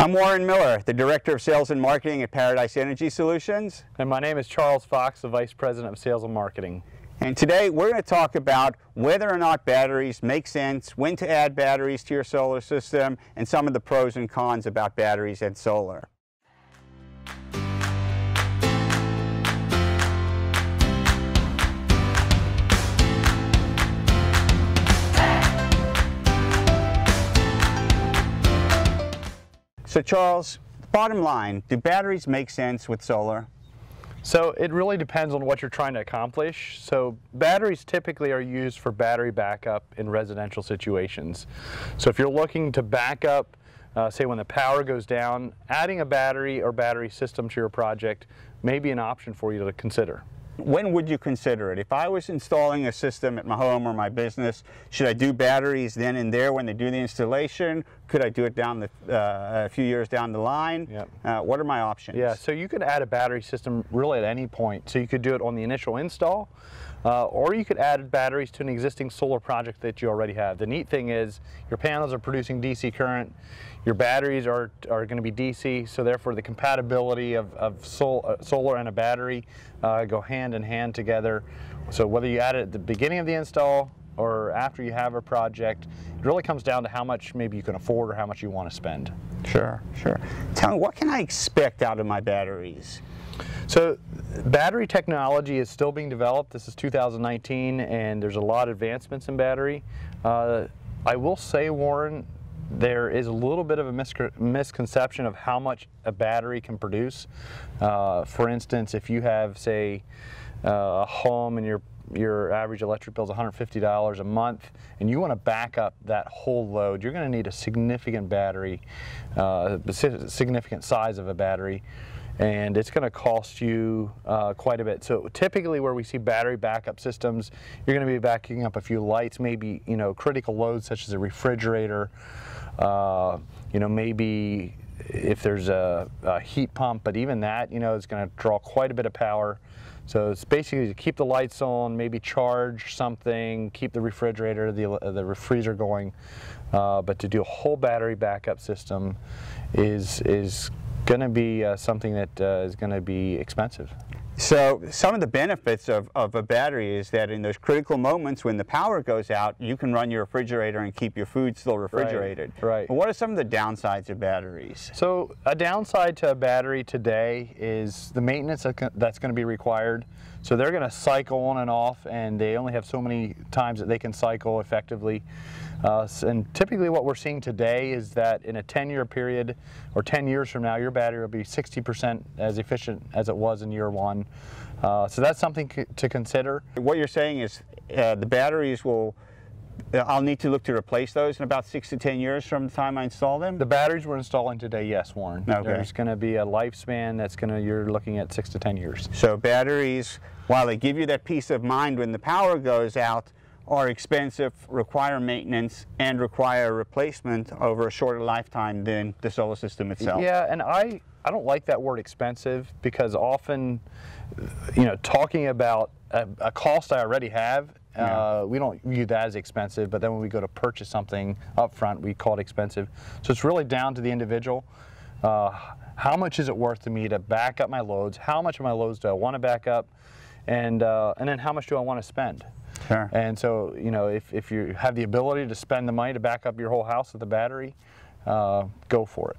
I'm Warren Miller, the Director of Sales and Marketing at Paradise Energy Solutions. And my name is Charles Fox, the Vice President of Sales and Marketing. And today we're going to talk about whether or not batteries make sense, when to add batteries to your solar system, and some of the pros and cons about batteries and solar. So Charles, bottom line, do batteries make sense with solar? So it really depends on what you're trying to accomplish. So batteries typically are used for battery backup in residential situations. So if you're looking to back up, uh, say when the power goes down, adding a battery or battery system to your project may be an option for you to consider when would you consider it? If I was installing a system at my home or my business, should I do batteries then and there when they do the installation? Could I do it down the, uh, a few years down the line? Yep. Uh, what are my options? Yeah, so you could add a battery system really at any point. So you could do it on the initial install, uh, or you could add batteries to an existing solar project that you already have. The neat thing is your panels are producing DC current, your batteries are, are going to be DC, so therefore the compatibility of, of sol uh, solar and a battery uh, go hand in hand together. So whether you add it at the beginning of the install or after you have a project, it really comes down to how much maybe you can afford or how much you want to spend. Sure, sure. Tell me, what can I expect out of my batteries? So battery technology is still being developed. This is 2019 and there's a lot of advancements in battery. Uh, I will say, Warren, there is a little bit of a misconception of how much a battery can produce. Uh, for instance, if you have, say, uh, a home and your your average electric bill is $150 a month and you want to back up that whole load, you're going to need a significant battery, uh, significant size of a battery and it's going to cost you uh, quite a bit. So typically where we see battery backup systems, you're going to be backing up a few lights, maybe you know critical loads such as a refrigerator, uh, you know maybe if there's a, a, heat pump, but even that you know is going to draw quite a bit of power. So it's basically to keep the lights on, maybe charge something, keep the refrigerator, the, the freezer going. Uh, but to do a whole battery backup system is, is going to be uh, something that uh, is going to be expensive. So some of the benefits of, of a battery is that in those critical moments when the power goes out, you can run your refrigerator and keep your food still refrigerated. Right. right. But what are some of the downsides of batteries? So a downside to a battery today is the maintenance that's going to be required. So they're going to cycle on and off and they only have so many times that they can cycle effectively. Uh, and typically what we're seeing today is that in a 10-year period or 10 years from now, your battery will be 60% as efficient as it was in year one. Uh, so that's something to consider. What you're saying is uh, the batteries will uh, I'll need to look to replace those in about six to 10 years from the time I install them? The batteries we're installing today, yes, Warren. Okay. There's going to be a lifespan that's going to, you're looking at six to 10 years. So batteries, while they give you that peace of mind when the power goes out, are expensive, require maintenance, and require replacement over a shorter lifetime than the solar system itself. Yeah, and I, I don't like that word expensive because often, you know, talking about a, a cost I already have, yeah. uh, we don't view that as expensive, but then when we go to purchase something up front, we call it expensive. So it's really down to the individual. Uh, how much is it worth to me to back up my loads? How much of my loads do I want to back up? And, uh, and then how much do I want to spend? Sure. And so, you know, if, if you have the ability to spend the money to back up your whole house with a battery, uh, go for it.